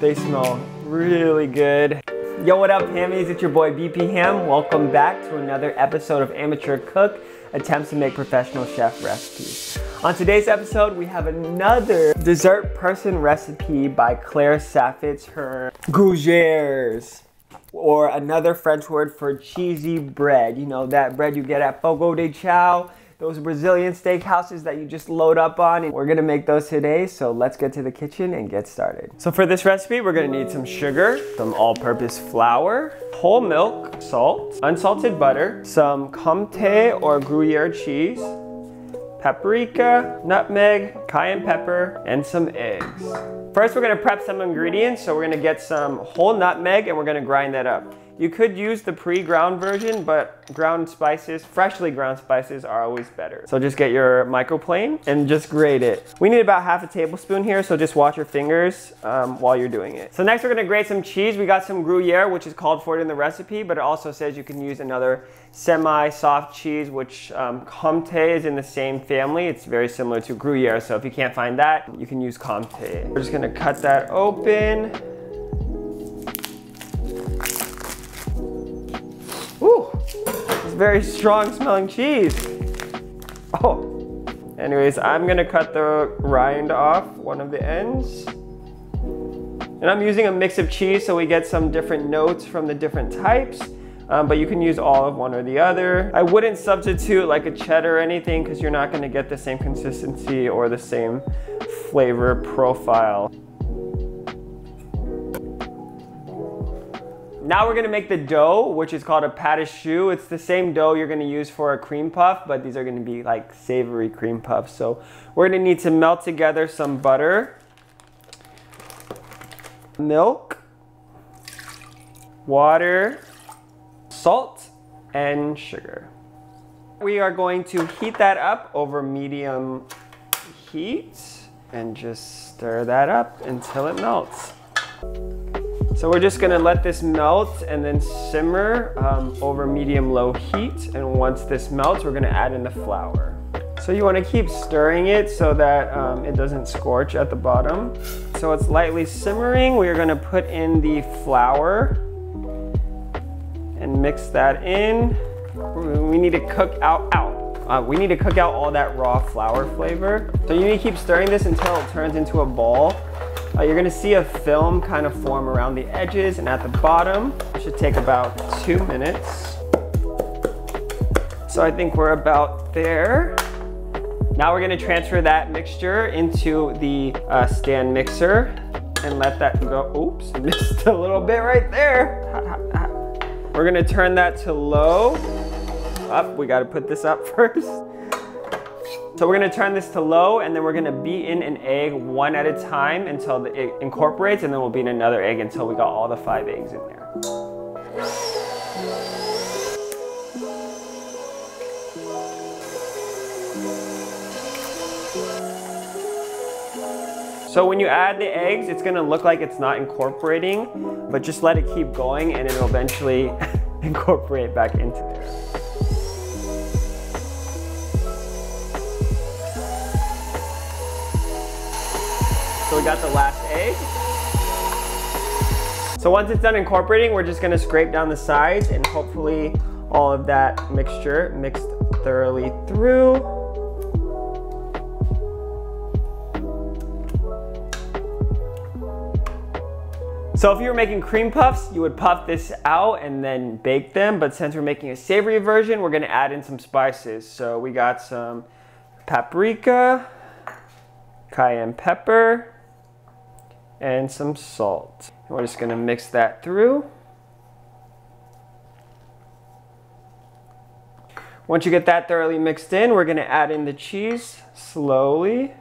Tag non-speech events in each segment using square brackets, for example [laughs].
They smell really good. Yo, what up, Hammies? It's your boy BP Ham. Welcome back to another episode of Amateur Cook, attempts to make professional chef recipes. On today's episode, we have another dessert person recipe by Claire Saffitz, her gougères, or another French word for cheesy bread. You know, that bread you get at Fogo de Chao those Brazilian steakhouses that you just load up on. And we're gonna make those today, so let's get to the kitchen and get started. So for this recipe, we're gonna need some sugar, some all-purpose flour, whole milk, salt, unsalted butter, some comté or Gruyere cheese, paprika, nutmeg, cayenne pepper, and some eggs. First, we're gonna prep some ingredients. So we're gonna get some whole nutmeg and we're gonna grind that up. You could use the pre-ground version, but ground spices, freshly ground spices are always better. So just get your microplane and just grate it. We need about half a tablespoon here, so just watch your fingers um, while you're doing it. So next we're gonna grate some cheese. We got some Gruyere, which is called for it in the recipe, but it also says you can use another semi-soft cheese, which um, Comté is in the same family. It's very similar to Gruyere, so if you can't find that, you can use Comté. We're just gonna cut that open. Very strong smelling cheese. Oh, anyways, I'm gonna cut the rind off one of the ends. And I'm using a mix of cheese so we get some different notes from the different types. Um, but you can use all of one or the other. I wouldn't substitute like a cheddar or anything because you're not gonna get the same consistency or the same flavor profile. Now we're gonna make the dough, which is called a pâte choux. It's the same dough you're gonna use for a cream puff, but these are gonna be like savory cream puffs. So we're gonna need to melt together some butter, milk, water, salt, and sugar. We are going to heat that up over medium heat and just stir that up until it melts. So we're just gonna let this melt and then simmer um, over medium-low heat. And once this melts, we're gonna add in the flour. So you wanna keep stirring it so that um, it doesn't scorch at the bottom. So it's lightly simmering. We're gonna put in the flour and mix that in. We need to cook out, out. Uh, we need to cook out all that raw flour flavor. So you need to keep stirring this until it turns into a ball. Uh, you're gonna see a film kind of form around the edges and at the bottom. It should take about two minutes. So I think we're about there. Now we're gonna transfer that mixture into the uh, stand mixer and let that go. Oops, missed [laughs] a little bit right there. We're gonna turn that to low. Up, we gotta put this up [laughs] first. So we're gonna turn this to low and then we're gonna beat in an egg one at a time until it incorporates and then we'll beat in another egg until we got all the five eggs in there. So when you add the eggs, it's gonna look like it's not incorporating, but just let it keep going and it'll eventually [laughs] incorporate back into there. So we got the last egg. So once it's done incorporating, we're just gonna scrape down the sides and hopefully all of that mixture mixed thoroughly through. So if you were making cream puffs, you would puff this out and then bake them. But since we're making a savory version, we're gonna add in some spices. So we got some paprika, cayenne pepper, and some salt. We're just gonna mix that through. Once you get that thoroughly mixed in, we're gonna add in the cheese slowly.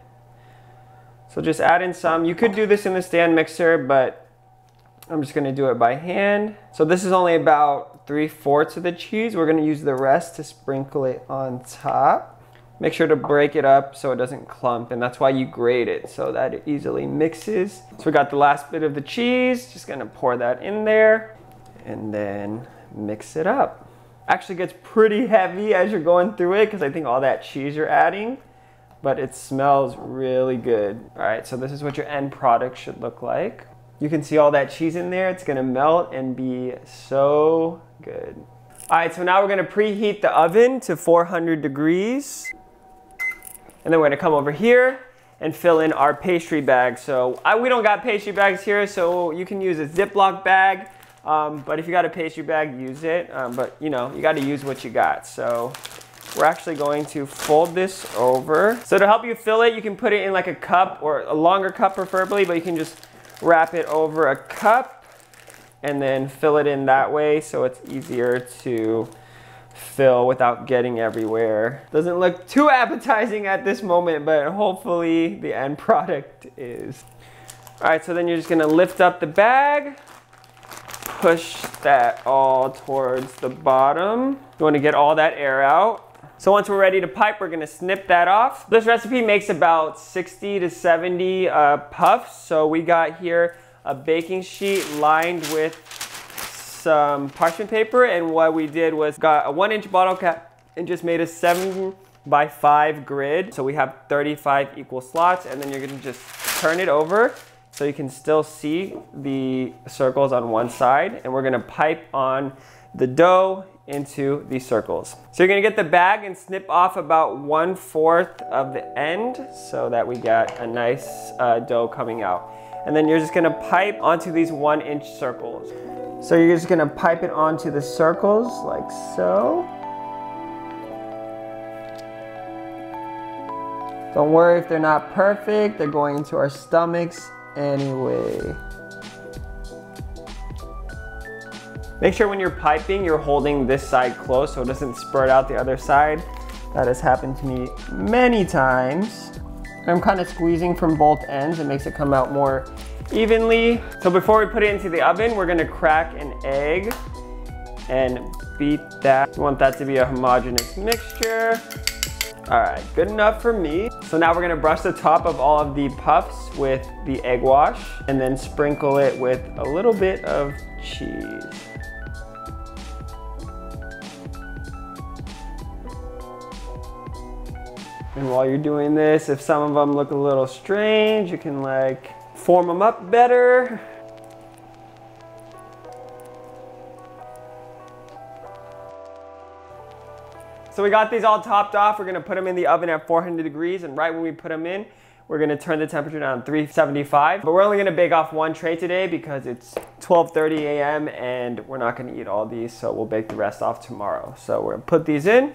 So just add in some. You could do this in the stand mixer, but I'm just gonna do it by hand. So this is only about 3 fourths of the cheese. We're gonna use the rest to sprinkle it on top. Make sure to break it up so it doesn't clump and that's why you grate it so that it easily mixes. So we got the last bit of the cheese, just gonna pour that in there and then mix it up. Actually gets pretty heavy as you're going through it because I think all that cheese you're adding, but it smells really good. All right, so this is what your end product should look like. You can see all that cheese in there. It's gonna melt and be so good. All right, so now we're gonna preheat the oven to 400 degrees. And then we're gonna come over here and fill in our pastry bag. So I, we don't got pastry bags here, so you can use a Ziploc bag. Um, but if you got a pastry bag, use it. Um, but you know, you gotta use what you got. So we're actually going to fold this over. So to help you fill it, you can put it in like a cup or a longer cup preferably, but you can just wrap it over a cup and then fill it in that way so it's easier to fill without getting everywhere. Doesn't look too appetizing at this moment, but hopefully the end product is. All right, so then you're just gonna lift up the bag, push that all towards the bottom. You wanna get all that air out. So once we're ready to pipe, we're gonna snip that off. This recipe makes about 60 to 70 uh, puffs. So we got here a baking sheet lined with some parchment paper. And what we did was got a one inch bottle cap and just made a seven by five grid. So we have 35 equal slots and then you're gonna just turn it over so you can still see the circles on one side. And we're gonna pipe on the dough into these circles. So you're gonna get the bag and snip off about one fourth of the end so that we get a nice uh, dough coming out. And then you're just gonna pipe onto these one inch circles. So you're just gonna pipe it onto the circles like so. Don't worry if they're not perfect, they're going into our stomachs anyway. Make sure when you're piping, you're holding this side close so it doesn't spurt out the other side. That has happened to me many times. I'm kind of squeezing from both ends. It makes it come out more evenly. So before we put it into the oven, we're gonna crack an egg and beat that. We want that to be a homogeneous mixture. All right, good enough for me. So now we're gonna brush the top of all of the puffs with the egg wash and then sprinkle it with a little bit of cheese. And while you're doing this, if some of them look a little strange, you can like form them up better. So we got these all topped off. We're gonna put them in the oven at 400 degrees and right when we put them in, we're gonna turn the temperature down to 375. But we're only gonna bake off one tray today because it's 12.30 a.m. and we're not gonna eat all these, so we'll bake the rest off tomorrow. So we're gonna put these in.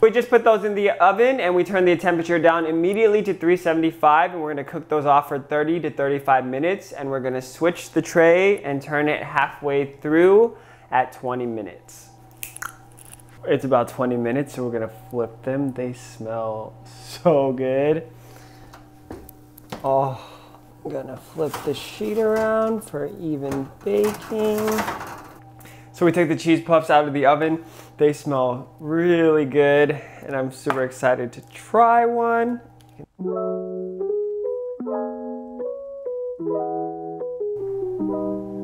We just put those in the oven and we turn the temperature down immediately to 375 and we're gonna cook those off for 30 to 35 minutes and we're gonna switch the tray and turn it halfway through at 20 minutes. It's about 20 minutes so we're gonna flip them. They smell so good. Oh, I'm gonna flip the sheet around for even baking. So we take the cheese puffs out of the oven. They smell really good and I'm super excited to try one.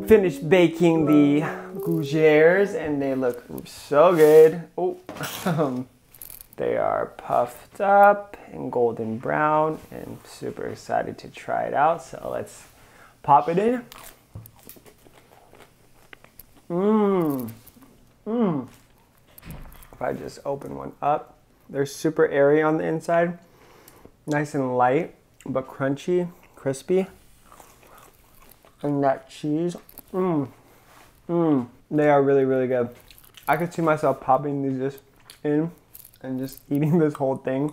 Finished baking the gougères and they look so good. Oh, [laughs] they are puffed up and golden brown and super excited to try it out. So let's pop it in. Mmm. Mmm. If I just open one up, they're super airy on the inside. Nice and light, but crunchy, crispy. And that cheese, mmm. Mmm. They are really, really good. I could see myself popping these just in and just [laughs] eating this whole thing.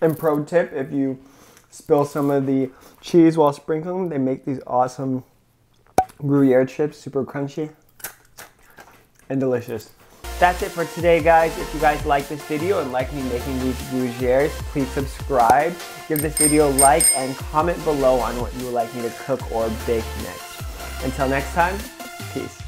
And pro tip, if you spill some of the cheese while sprinkling, they make these awesome Gruyere chips, super crunchy and delicious. That's it for today, guys. If you guys like this video and like me making these gougères, please subscribe, give this video a like, and comment below on what you would like me to cook or bake next. Until next time, peace.